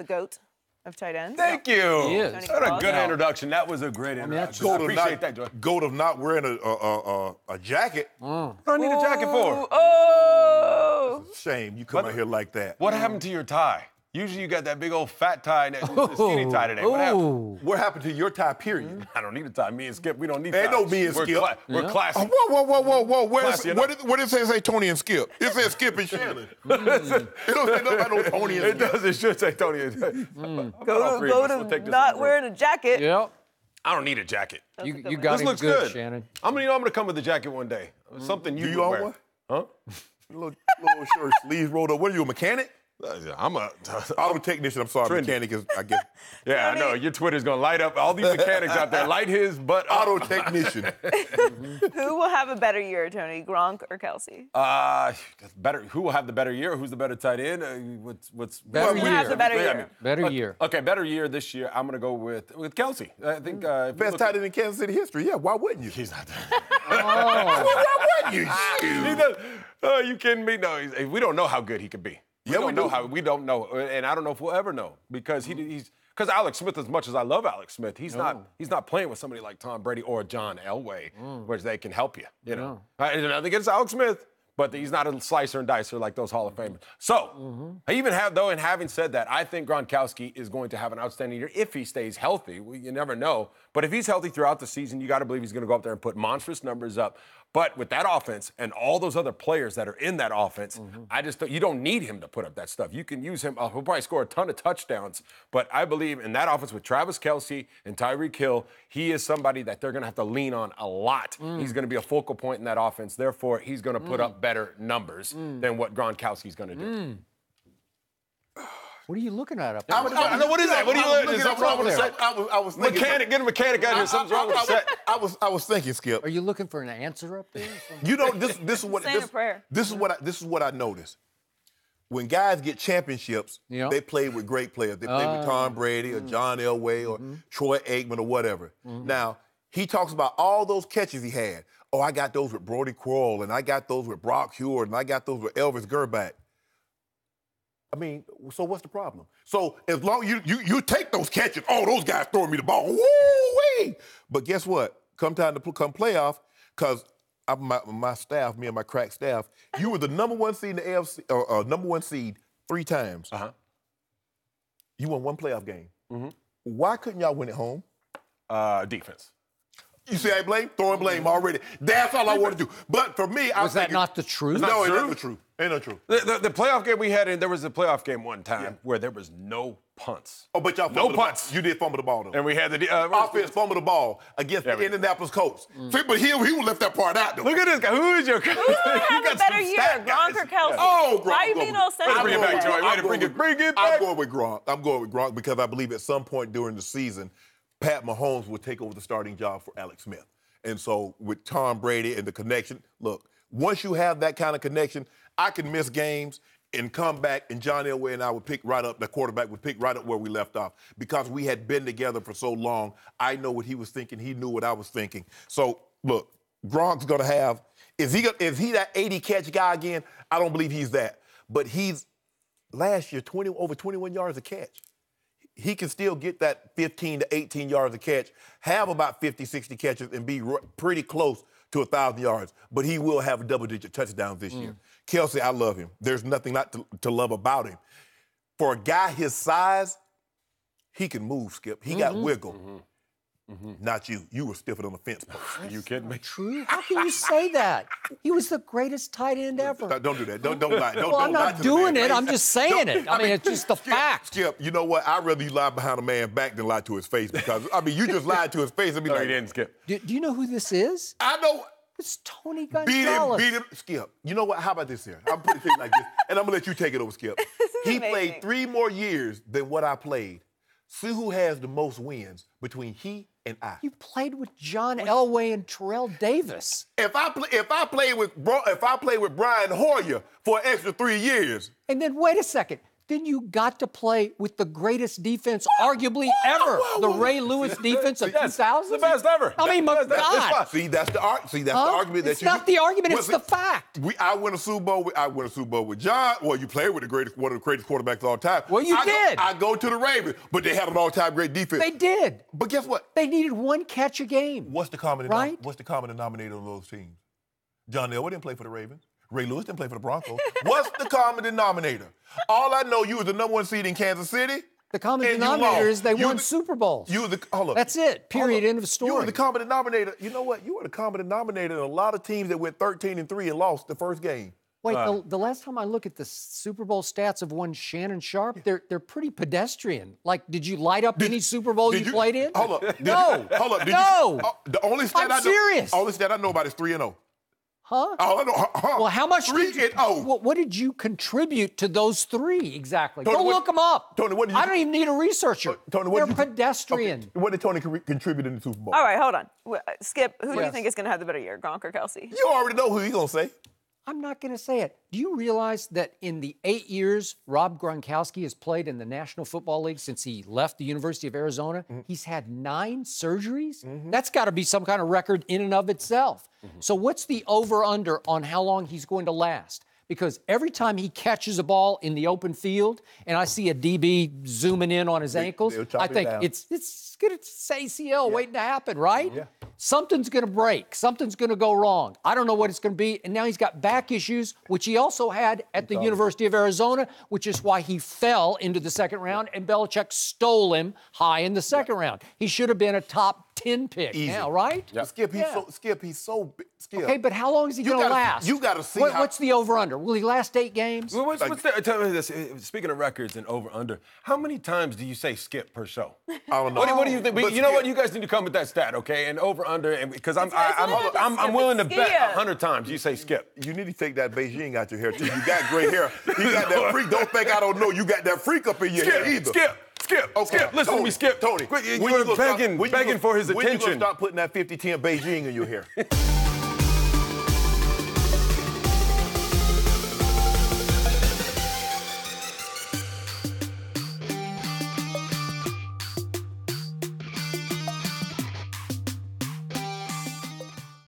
the goat of tight ends. Thank you. He is. What a good Cross. introduction. That was a great mean, that's introduction. I, Goat of appreciate not, that, Joy. goat of not wearing a, a, a, a, a jacket. Mm. What do I need a jacket for? Oh, Shame you come out here like that. What happened to your tie? Usually you got that big old fat tie and that oh, skinny tie today. What happened? What happened to your tie, period? Mm-hmm. I don't need a tie. Me and Skip, we don't need Ain't ties. no me and we're Skip. Cla- we're Yeah. classy. Oh, whoa, whoa, whoa, whoa, whoa. Where's, Classy what, enough. did, what did it say, say Tony and Skip? It says Skip and mm. Shannon. it don't say nothing about no Tony and It Skip. does. It should say Tony. and- goat mm. All of, three of goat us will of take this not one. wearing a jacket. Yep. I don't need a jacket. You, a good you got This looks good, good. Shannon. I'm gonna, you know, I'm gonna come with a jacket one day. Mm. Something you Do you own wear. one? Huh? Little, little shirt, sleeves rolled up. What are you, a mechanic? I'm a. Auto technician. I'm sorry, Trendy. mechanic is, I guess. Yeah, I know. Your Twitter's gonna light up. All these mechanics out there, light his butt up. Auto technician. Who will have a better year, Tony, Gronk or Kelce? Uh, better. Who will have the better year? Who's the better tight end? Uh, what's what's Better Who will have the better Yeah, I year? mean, Better look, year. Okay, better year this year. I'm gonna go with with Kelce. I think uh, Best tight end in Kansas City history. Yeah, why wouldn't you? He's not. there. Why wouldn't you? he Shoot. Oh, you kidding me? No, he's, we don't know how good he could be. We Yeah, don't we know do. how. We don't know, uh, and I don't know if we'll ever know because he mm-hmm. he's because Alex Smith. As much as I love Alex Smith, he's not he's not playing with somebody like Tom Brady or John Elway, mm. where they can help you. You know, I, and nothing against Alex Smith. But he's not a slicer and dicer like those Hall of mm-hmm. Famers. So, mm-hmm. I even have, though, and having said that, I think Gronkowski is going to have an outstanding year if he stays healthy. Well, you never know. But if he's healthy throughout the season, you got to believe he's going to go up there and put monstrous numbers up. But with that offense and all those other players that are in that offense, mm-hmm. I just don't, you don't need him to put up that stuff. You can use him. Uh, he'll probably score a ton of touchdowns. But I believe in that offense with Travis Kelce and Tyreek Hill, he is somebody that they're going to have to lean on a lot. Mm. He's going to be a focal point in that offense. Therefore, he's going to put mm. up better numbers mm. than what Gronkowski's going to do. Mm. What are you looking at up there? I was- I know, what is that? What are you- I was is looking something at- wrong with I was- that? I was, I was thinking. Mechanic, get a mechanic out here. Something's wrong with the I, set. I was, I was thinking, Skip. Are you looking for an answer up there? You know, this this is what this, this is what I, this is what I noticed. When guys get championships, Yeah. they play with great players. They play with Tom oh. Brady or mm. John Elway or mm-hmm. Troy Aikman or whatever. Mm-hmm. Now he talks about all those catches he had. Oh, I got those with Brodie Croyle, and I got those with Brock Huard, and I got those with Elvis Grbac. I mean, so what's the problem? So as long you you you take those catches, oh, those guys throwing me the ball, woo wee. But guess what? Come time to come playoff, because my my staff, me and my crack staff, you were the number one seed in the AFC, or uh, number one seed three times. Uh-huh. You won one playoff game. Mm-hmm. Why couldn't y'all win at home? Uh, defense. You see, I blame, throwing blame already. That's all I want to do. But for me, I Was that not the truth? No, true? it ain't the truth. Ain't no truth. The, the, the playoff game we had, in, there was a playoff game one time where there was no punts. Oh, but y'all No fumbled the ball. punts. You did fumble the ball though. And we had the uh, offense fumbled the ball against Yeah, the Indianapolis Colts. See, but he, he would left that part out though. Look at this guy. Who is your coach? Who's gonna a better year, Gronk or Kelce? Oh, Gronk. Why you I'm being all sensitive? bring it back, Joey. Way to bring it- bring it I'm going with Gronk. I'm going with Gronk because I believe at some point during the season, Pat Mahomes will take over the starting job for Alex Smith. And so with Tom Brady and the connection, look, once you have that kind of connection, I can miss games and come back, and John Elway and I would pick right up, the quarterback would pick right up where we left off because we had been together for so long. I know what he was thinking. He knew what I was thinking. So look, Gronk's gonna have. Is he? Is he that 80 catch guy again? I don't believe he's that. But he's last year 20 over 21 yards a catch. He can still get that 15 to 18 yards a catch, have about 50, 60 catches, and be r- pretty close to a thousand yards. But he will have a double-digit touchdowns this year. Mm. Kelce, I love him. There's nothing not to, to love about him. For a guy his size, he can move, Skip. He got mm-hmm. wiggle. Mm-hmm. Mm-hmm. Not you. You were stiffer than a fence post. Are you kidding me? True? How can you say that? He was the greatest tight end ever. No, Don't do that. Don't don't lie. Don't, Well, I'm don't lie not doing man's it. face. I'm just saying Don't- it. I mean, it's just the Skip, fact. Skip, you know what? I'd rather you lie behind a man back than lie to his face because I mean you just lied to his face and be No, like, he didn't skip. Do, do you know who this is? I know. It's Tony Gonzalez. Beat him, beat him, Skip. You know what? How about this here? I'm putting it like this, and I'm gonna let you take it over, Skip. he amazing. played three more years than what I played. See who has the most wins between he and I. You played with John Elway and Terrell Davis. If I play, if I played with if I played with Brian Hoyer for an extra three years, And then wait a second. Then you got to play with the greatest defense, arguably ever, the Ray Lewis defense of Yes, 2000. the best ever. I mean, my That's- that's God. fine. See, that's the ar- see that's Huh? the argument that It's you. not the argument, Well, it's see, the fact. We, I win a Super Bowl. With, I win a Super Bowl with John. Well, you played with the greatest, one of the greatest quarterbacks of all time. Well, you I go- did. I go to the Ravens, but they had an all-time great defense. They did. But guess what? They needed one catch a game. What's the common Right? What's the common denominator of those teams? John Elway didn't play for the Ravens. Ray Lewis didn't play for the Broncos. What's the common denominator? All I know, you was the number one seed in Kansas City. The common denominator is they You won the- Super Bowls. You were the hold up. That's it. Period. End of story. You were the common denominator. You know what? You were the common denominator in a lot of teams that went 13 and 3 and lost the first game. Wait, the, the last time I look at the Super Bowl stats of one Shannon Sharpe, they're they're pretty pedestrian. Like, did you light up any Super Bowl you, Did played in? Hold up. Did no. You, hold up. Did no. You, oh, the only stat I'm I know, serious. Only stat I know about is 3 and 0. Huh? All I know. huh, Well, how much 3 did you, and 0. what, what did you contribute to those three exactly? Tony, Go what- look them up. Tony, what did you- I don't even need a researcher. Tony, what They're did you- pedestrian. Okay, What did Tony con- contribute in the Super Bowl? All right, hold on. Uh, Skip, who do you think is going to have the better year, Gronk or Kelce? You already know who he's going to say. I'm not going to say it. Do you realize that in the eight years Rob Gronkowski has played in the National Football League since he left the University of Arizona, Mm-hmm. he's had nine surgeries? That's got to be some kind of record in and of itself. Mm-hmm. So, what's the over under on how long he's going to last? Because every time he catches a ball in the open field and I see a DB zooming in on his ankles, they'll chop I think down. it's it's good. It's ACL waiting to happen, right? Yeah. Something's going to break. Something's going to go wrong. I don't know what it's going to be. And now he's got back issues, which he also had at the University of Arizona, which is why he fell into the second round. And Belichick stole him high in the second round. He should have been a top 10 pick Easy. now, right? Skip, he's Yeah. so Skip, he's so Skip. Okay, but how long is he going to last? you gotta see What- how- What's the over under? Will he last eight games? Well, What's, what's the, tell me this. Speaking of records and over under, how many times do you say skip per show? I don't know. What, do- what do you think? But But you know what? You guys need to come with that stat, okay? And over under, and because I'm It's I, not I'm, I'm, I'm willing to it's bet a hundred times you say skip. You need to take that Beijing out your hair too. You got gray hair. You got that freak. Don't think I don't know. You got that freak up in your hair either. skip, skip, Okay, skip. Listen to Tony, me, skip. Tony, Quick, you when were gonna stop- begging, you begging for his when you attention. gonna stop putting that 50-10 Beijing in your hair?